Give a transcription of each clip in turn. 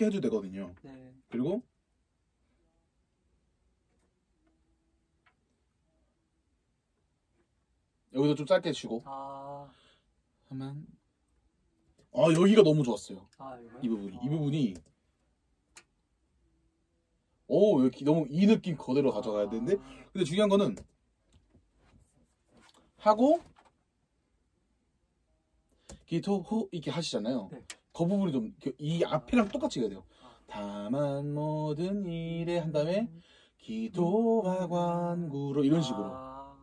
쉽게 해도 되거든요. 네. 그리고 여기서 좀 짧게 치고 아, 하면 아 여기가 너무 좋았어요. 아? 이 부분이 이 아. 부분이 오 여기 너무 이 느낌 그대로 가져가야 되는데 아, 근데 중요한 거는 하고 기토 호 이렇게 하시잖아요. 네. 그 부분이 좀 이 앞이랑 똑같이 해야 돼요. 아. 다만 모든 일에 한 다음에 기도와 관구로 이런 식으로 아,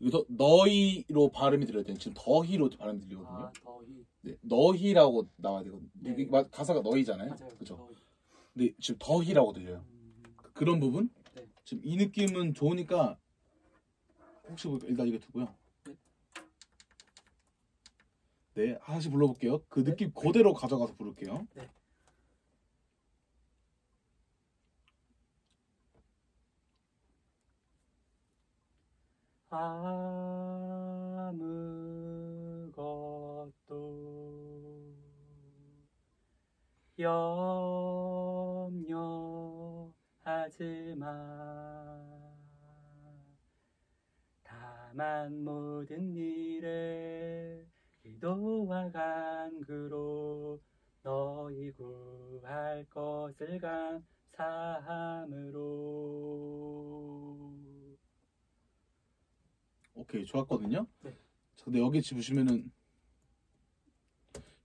여기서 너희로 발음이 들려야 돼요. 지금 더히로 발음이 들리거든요. 아, 더위. 네, 너희라고 나와야 되거든요. 네. 가사가 너희잖아요. 맞아요. 그죠? 근데 지금 더히라고 들려요. 음, 그런 부분? 네. 지금 이 느낌은 좋으니까 혹시 모르니까 일단 이거 두고요. 네. 네, 하나씩 불러볼게요. 그 네. 느낌 그대로 가져가서 부를게요. 네. 아무것도 염려하지 마. 다만 모든 일에 기도와 간구로 너희 구할 것을 감사함으로 오케이, 좋았거든요. 네. 자, 근데 여기 지금 보시면은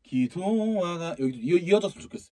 기도와가 여기 이어, 이어졌으면 좋겠어요.